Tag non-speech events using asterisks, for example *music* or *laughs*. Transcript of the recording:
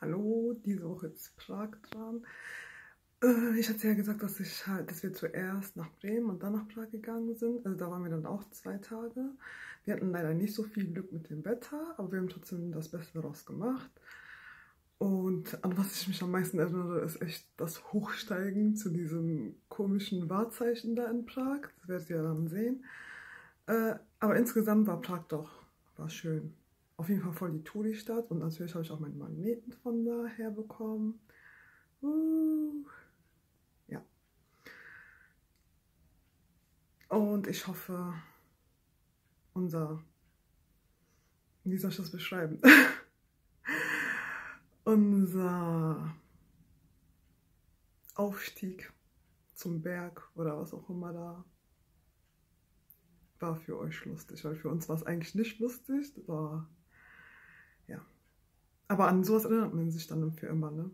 Hallo, diese Woche ist Prag dran. Äh, ich hatte ja gesagt, dass, ich halt, dass wir zuerst nach Bremen und dann nach Prag gegangen sind. Also da waren wir dann auch zwei Tage. Wir hatten leider nicht so viel Glück mit dem Wetter, aber wir haben trotzdem das Beste daraus gemacht. Und an was ich mich am meisten erinnere, ist echt das Hochsteigen zu diesem komischen Wahrzeichen da in Prag. Das werdet ihr dann sehen. Äh, aber insgesamt war Prag doch war schön auf jeden Fall voll die Touri-Stadt und natürlich habe ich auch meinen Magneten von daher bekommen. Uh, ja. Und ich hoffe, unser, wie soll ich das beschreiben? *laughs* unser Aufstieg zum Berg oder was auch immer da war für euch lustig, weil für uns war es eigentlich nicht lustig, war aber an sowas erinnert man sich dann für immer, ne?